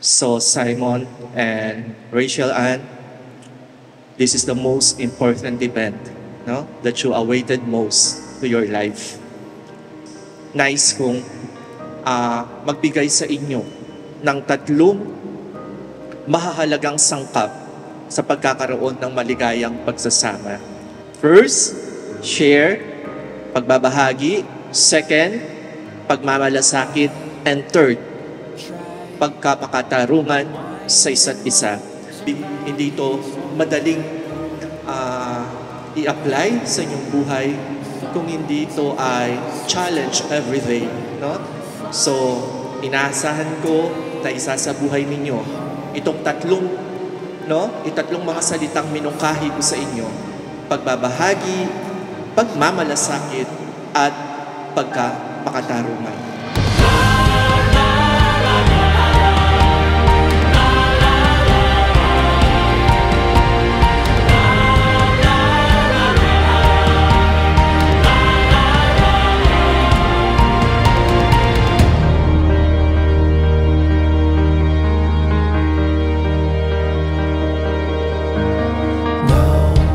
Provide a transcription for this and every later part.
So Simon and Rachel Ann, this is the most important event no, that you awaited most to your life. Nice kong ah, magbigay sa inyo ng tatlong mahahalagang sangkap sa pagkakaroon ng maligayang pagsasama. First, share, pagbabahagi. Second, pagmamalasakit. And third, pagkapakatarungan sa isa't isa. Di- Hindi ito madaling ah, i-apply sa inyong buhay kung hindi ito ay challenge every day. No? So, inaasahan ko na isa sa buhay ninyo itong tatlong no? Itatlong mga salitang minungkahi ko sa inyo. Pagbabahagi, pagmamalasakit, at pagkapakatarungan.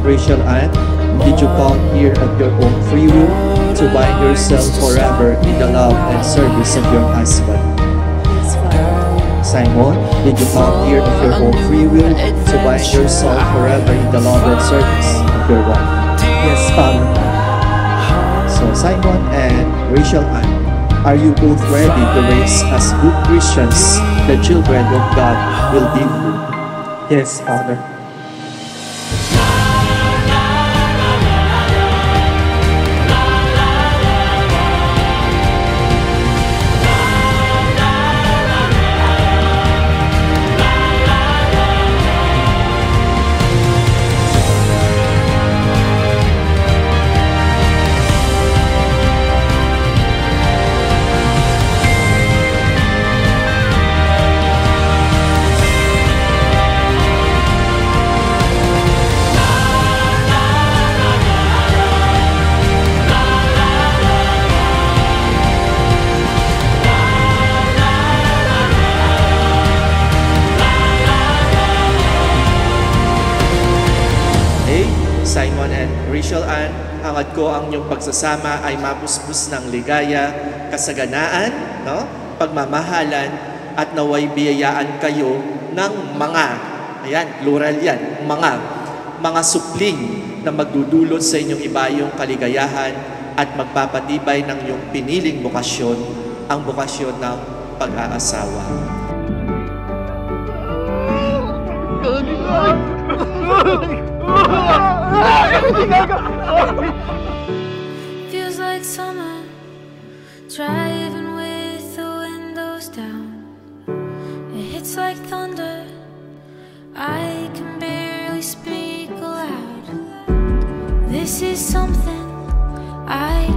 Rachel Ann, did you come here at your own free will to bind yourself forever in the love and service of your husband? Simon, did you come here of your own free will to bind yourself forever in the love and service of your wife? Yes, Father. So Simon and Rachel Ann, are you both ready to raise as good Christians the children of God will you? Yes, Father. Rachel Ann, hangad ko ang inyong pagsasama ay mapuspus ng ligaya, kasaganaan, no? pagmamahalan, at naway biyayaan kayo ng mga, ayan, plural yan, mga, mga supling na magdudulot sa inyong ibayong kaligayahan at magpapatibay ng iyong piniling bukasyon, ang bukasyon ng pag-aasawa. Feels like summer, driving with the windows down. It hits like thunder, I can barely speak aloud. This is something I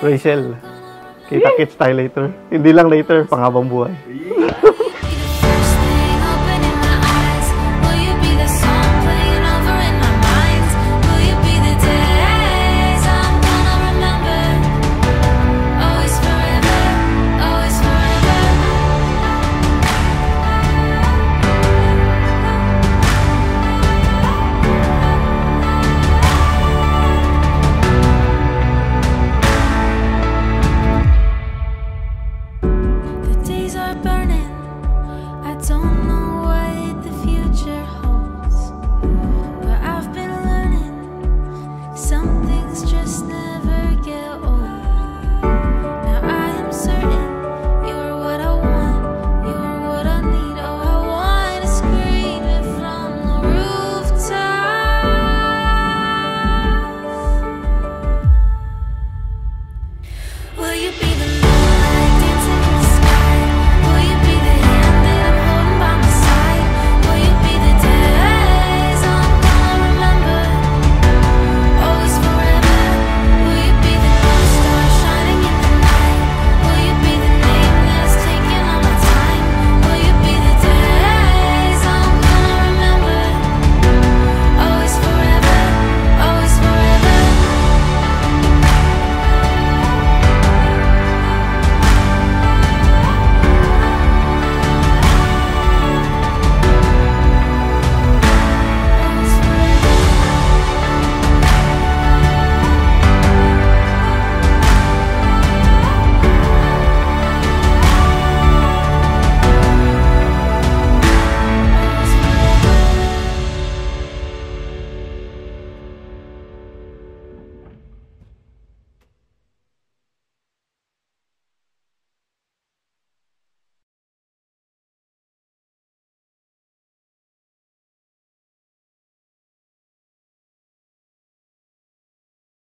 Rachel, kita-kits tayo later. Hindi lang later, panghabang buhay.